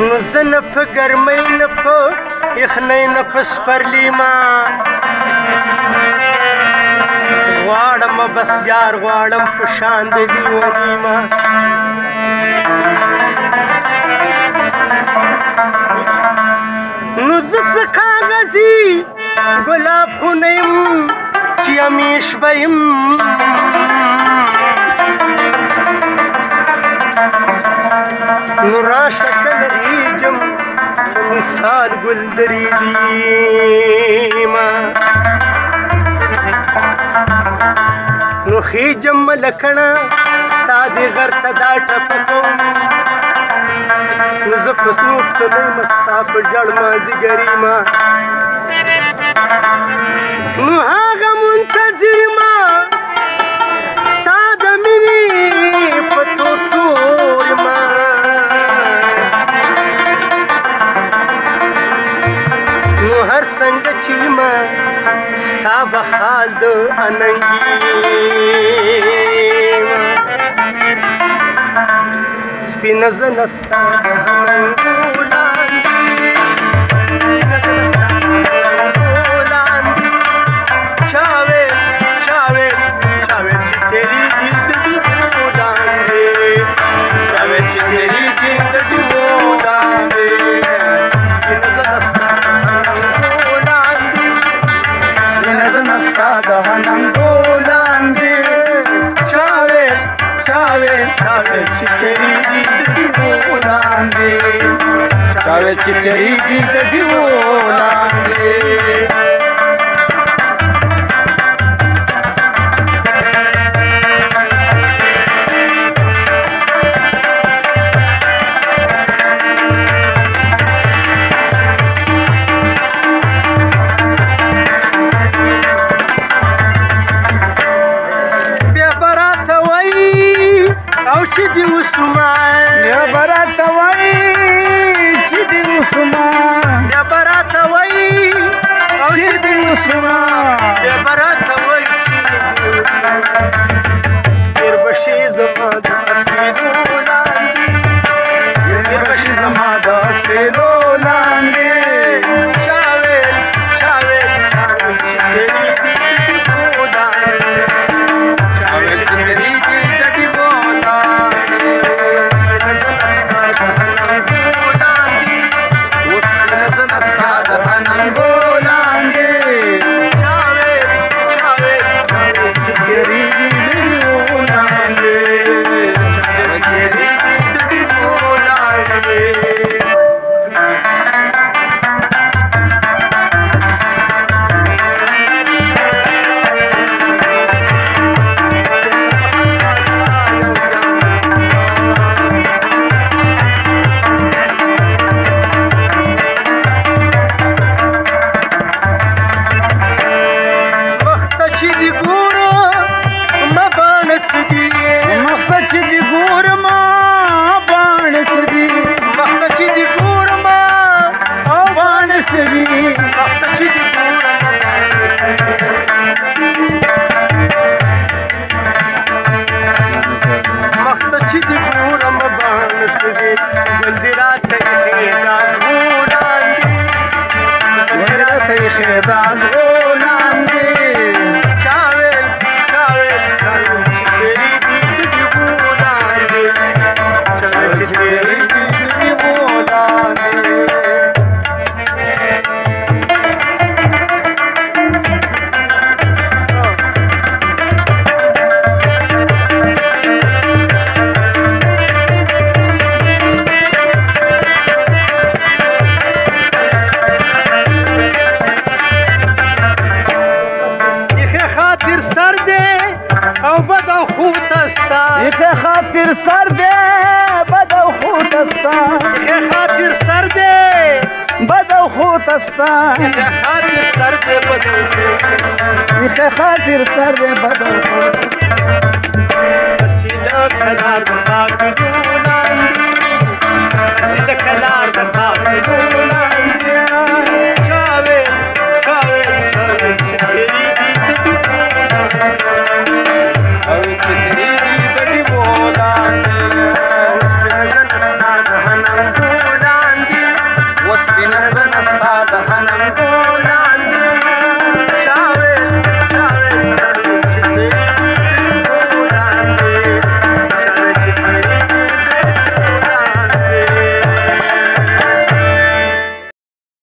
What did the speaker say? نو زه نه په ګرمۍ نه په یخنۍ نه په سپرلي ما غواړم بس یار غواړم په شان د دیواني ما نو زه څه کاغذي ګلاب خو نه یم چې همیش به یم نو راشه دریجم مثال گل دریدیما نو خیجم لکنا ستا دی غر تا دا ټپکم نو زه په څوک څه نه یم ستا په ژړ مازیګریما هر څنګه چې ما ستا به حال د اننګي سپینه زنه ستا د اننګي Daha'nın dolandı Çave, çave, çave Çitleri dedi dolandı Çave çitleri dedi dolandı چې دی عثمان بیا براته وای چې دی عثمان بیا براته وای او چې دی عثمان بیا براته وای چې دی عثمان پیر بشي زما د اسمنو لاندې پیر بشي زما د اسمنو Yeah. خود استا خاطر سر دې بدو خود استا یخه خاطر سر دې بدو خود استا یخه خاطر سر دې بدو خود یخه خاطر سر دې بدو خود اسیدا کلا د باګ دې